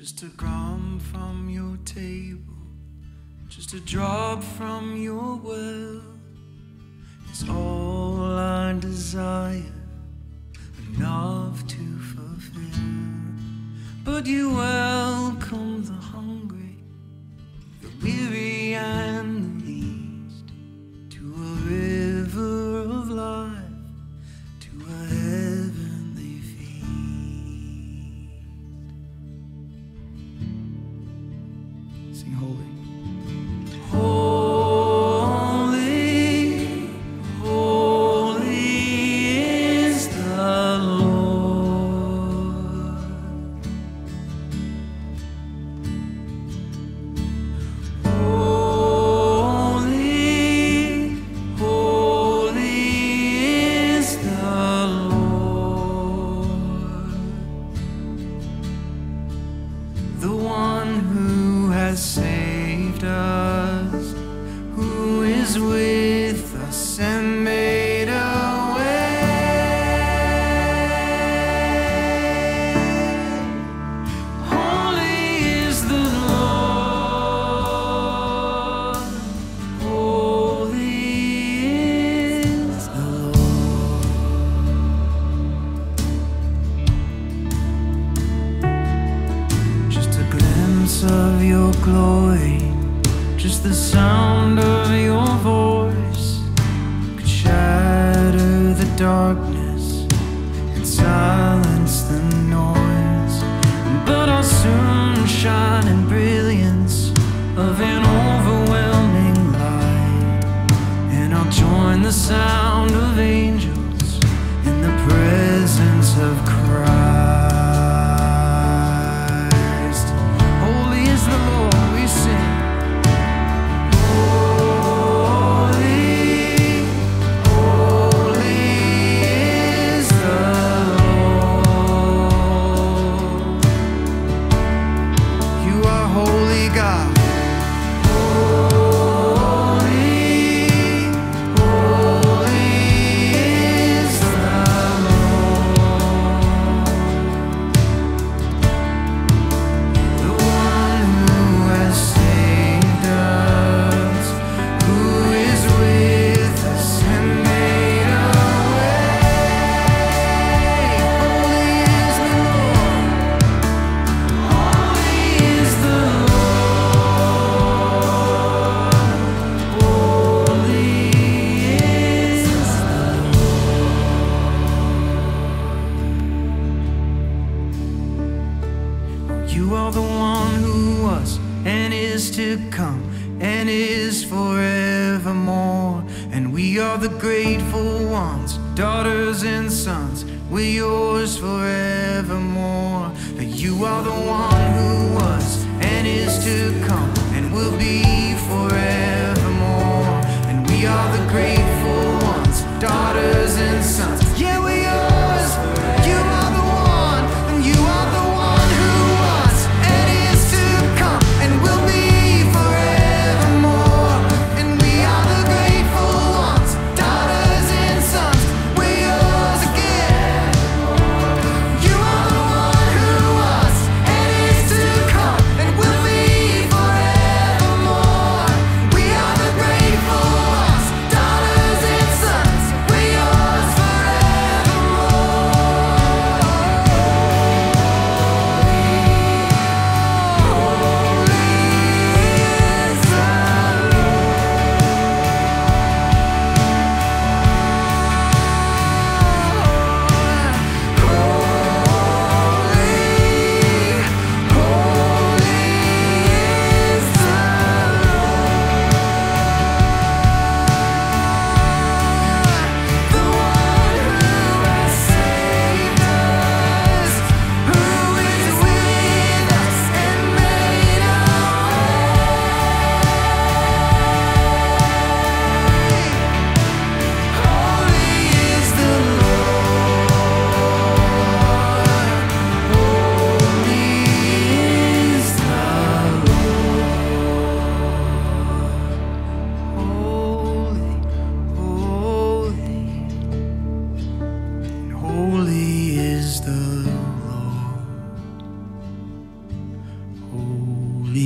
Just a crumb from your table, just a drop from your well is all I desire, enough to fulfill. But you will. You are the one who was and is to come and is forevermore. And we are the grateful ones, daughters and sons. We're yours forevermore. That you are the one who was and is to come and will be forevermore.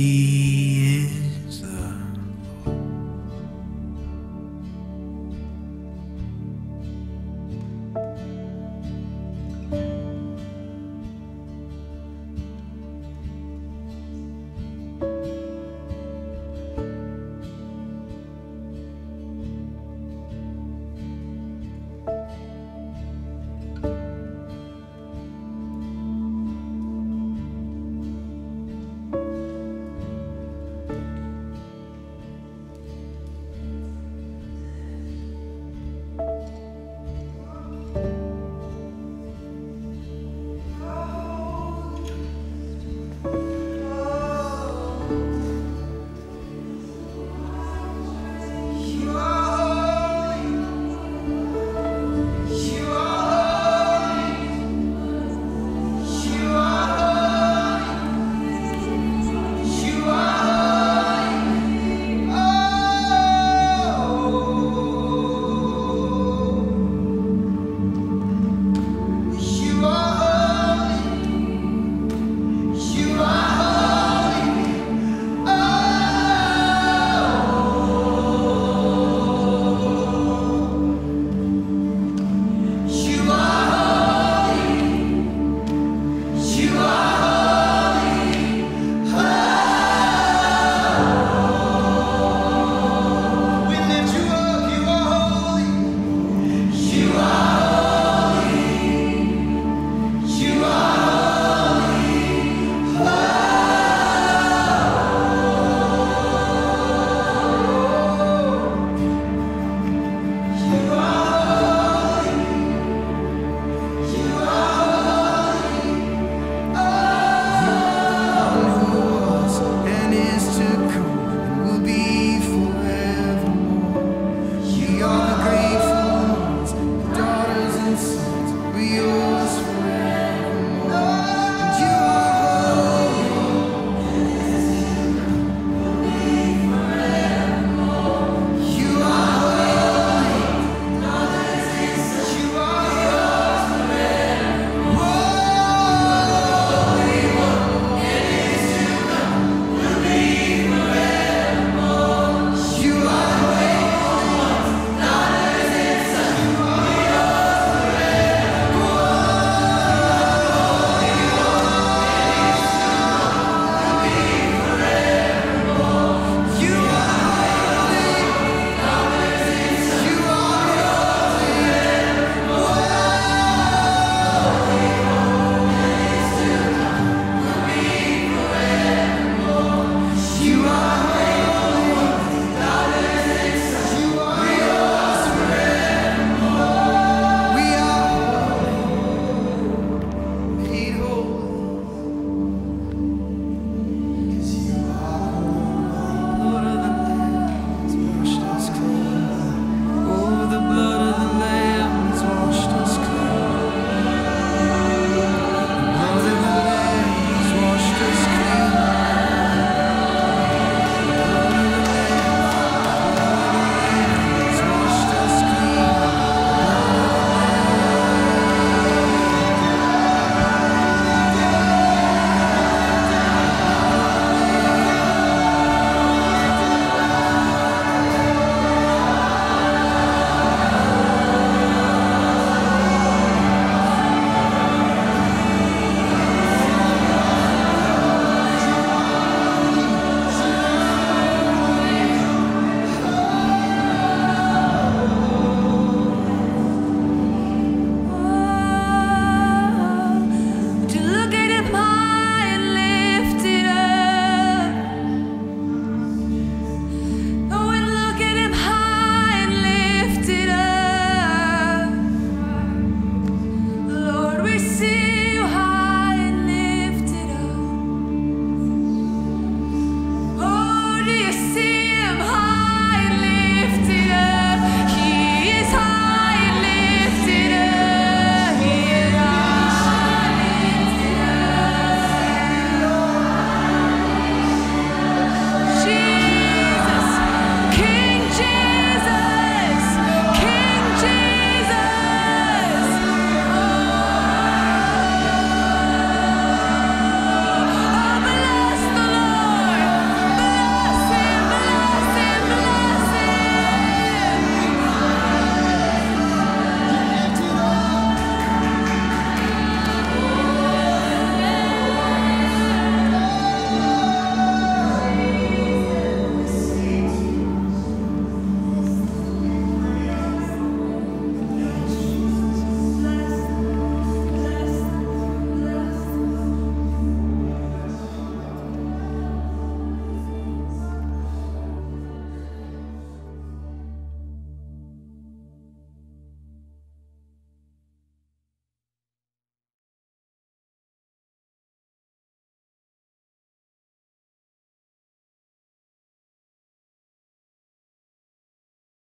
see.